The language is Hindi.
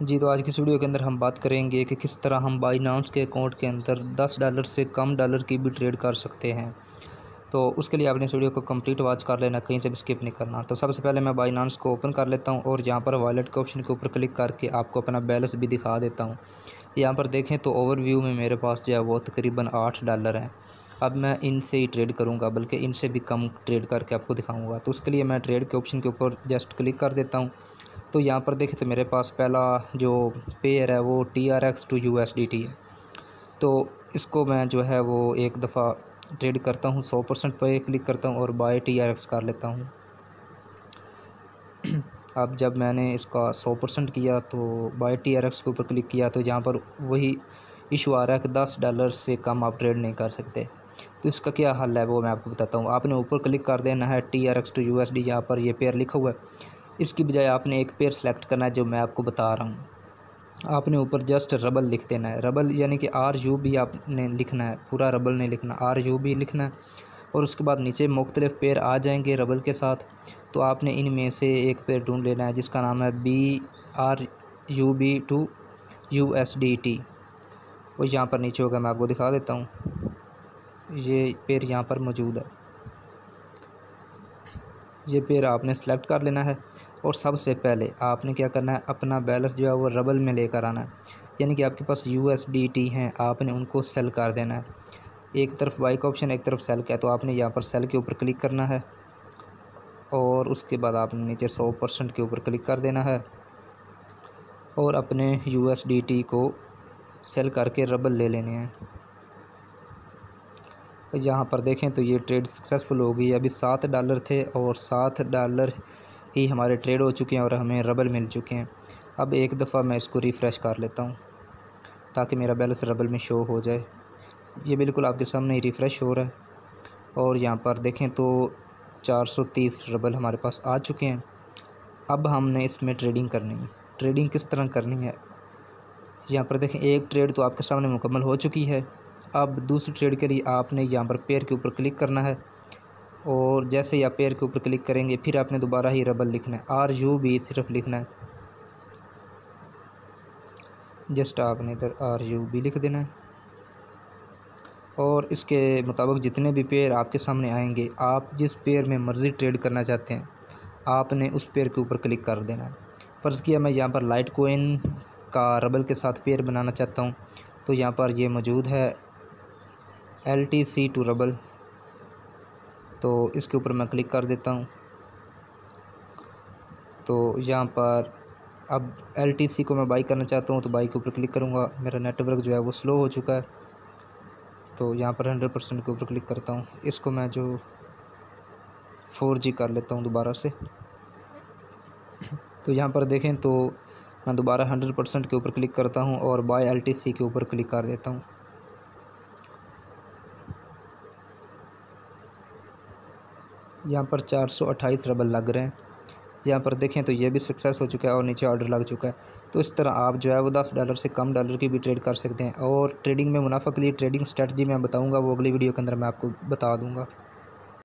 जी तो आज की वीडियो के अंदर हम बात करेंगे कि किस तरह हम बाइनांस के अकाउंट के अंदर 10 डॉलर से कम डॉलर की भी ट्रेड कर सकते हैं। तो उसके लिए आपने इस वीडियो को कंप्लीट वॉच कर लेना, कहीं से भी स्किप नहीं करना। तो सबसे पहले मैं बाइनांस को ओपन कर लेता हूँ और यहाँ पर वॉलेट के ऑप्शन के ऊपर क्लिक करके आपको अपना बैलेंस भी दिखा देता हूँ। यहाँ पर देखें तो ओवरव्यू में मेरे पास जो है वो तकरीबन आठ डॉलर हैं। अब मैं इनसे ही ट्रेड करूँगा, बल्कि इनसे भी कम ट्रेड करके आपको दिखाऊँगा। तो उसके लिए मैं ट्रेड के ऑप्शन के ऊपर जस्ट क्लिक कर देता हूँ। तो यहाँ पर देखें तो मेरे पास पहला जो पेयर है वो T R X to U S D T है। तो इसको मैं जो है वो एक दफ़ा ट्रेड करता हूँ, सौ परसेंट पे क्लिक करता हूँ और बाय टी आर एक्स कर लेता हूँ। अब जब मैंने इसका सौ परसेंट किया तो बाय टी आर एक्स के ऊपर क्लिक किया तो यहाँ पर वही इशू आ रहा है कि दस डॉलर से कम आप ट्रेड नहीं कर सकते। तो इसका क्या हल है वो मैं आपको बताता हूँ। आपने ऊपर क्लिक कर देना है T R X to U S D यहाँ पर ये पेयर लिखा हुआ है। इसकी बजाय आपने एक पेयर सेलेक्ट करना है जो मैं आपको बता रहा हूँ। आपने ऊपर जस्ट रबल लिख देना है। रबल यानी कि आर यू भी आपने लिखना है। पूरा रबल नहीं लिखना, आर यू भी लिखना है। और उसके बाद नीचे मुख्तलिफ़ पेयर आ जाएँगे रबल के साथ। तो आपने इनमें से एक पेयर ढूंढ लेना है जिसका नाम है B R U B to U S D T. वो यहाँ पर नीचे होगा, मैं आपको दिखा देता हूँ। ये पेयर यहाँ पर मौजूद है। ये पेयर आपने सेलेक्ट कर लेना है। और सबसे पहले आपने क्या करना है, अपना बैलेंस जो है वो रबल में लेकर आना है। यानी कि आपके पास यू एस डी टी हैं, आपने उनको सेल कर देना है। एक तरफ़ बाइक ऑप्शन, एक तरफ़ सेल का है तो आपने यहाँ पर सेल के ऊपर क्लिक करना है। और उसके बाद आपने नीचे सौ परसेंट के ऊपर क्लिक कर देना है। और अपने यू एस डी टी को सेल करके रबल ले लेने हैं। यहाँ पर देखें तो ये ट्रेड सक्सेसफुल हो गई अभी सात डॉलर थे और सात डॉलर ही हमारे ट्रेड हो चुके हैं और हमें रबल मिल चुके हैं। अब एक दफ़ा मैं इसको रिफ़्रेश कर लेता हूँ, ताकि मेरा बैलेंस रबल में शो हो जाए। ये बिल्कुल आपके सामने ही रिफ़्रेश हो रहा है। और यहाँ पर देखें तो 430 रबल हमारे पास आ चुके हैं। अब हमने इसमें ट्रेडिंग करनी है। ट्रेडिंग किस तरह करनी है? यहाँ पर देखें, एक ट्रेड तो आपके सामने मुकम्मल हो चुकी है। अब दूसरी ट्रेड के लिए आपने यहाँ पर पेयर के ऊपर क्लिक करना है। और जैसे ही आप पेयर के ऊपर क्लिक करेंगे, फिर आपने दोबारा ही रबल लिखना है। आर यू भी सिर्फ़ लिखना है। जस्ट आपने इधर आर यू भी लिख देना है। और इसके मुताबिक जितने भी पेयर आपके सामने आएँगे, आप जिस पेयर में मर्ज़ी ट्रेड करना चाहते हैं, आपने उस पेयर के ऊपर क्लिक कर देना है। फ़र्ज़ किया मैं यहाँ पर लाइट कोइन का रबल के साथ पेयर बनाना चाहता हूँ तो यहाँ पर ये मौजूद है L T C to rouble तो इसके ऊपर मैं क्लिक कर देता हूँ। तो यहाँ पर अब एल टी सी को मैं बाई करना चाहता हूँ तो बाई के ऊपर क्लिक करूँगा। मेरा नेटवर्क जो है वो स्लो हो चुका है। तो यहाँ पर हंड्रेड परसेंट के ऊपर क्लिक करता हूँ। इसको मैं जो फोर जी कर लेता हूँ दोबारा से। तो यहाँ पर देखें तो मैं दोबारा हंड्रेड परसेंट के ऊपर क्लिक करता हूँ और बाय एल टी सी के ऊपर क्लिक कर देता हूँ। यहाँ पर चार सौ अट्ठाईस रबल लग रहे हैं। यहाँ पर देखें तो ये भी सक्सेस हो चुका है और नीचे ऑर्डर लग चुका है। तो इस तरह आप जो है वो दस डॉलर से कम डॉलर की भी ट्रेड कर सकते हैं और ट्रेडिंग में मुनाफा के लिए ट्रेडिंग स्ट्रेटजी मैं बताऊँगा, वो अगली वीडियो के अंदर मैं आपको बता दूँगा।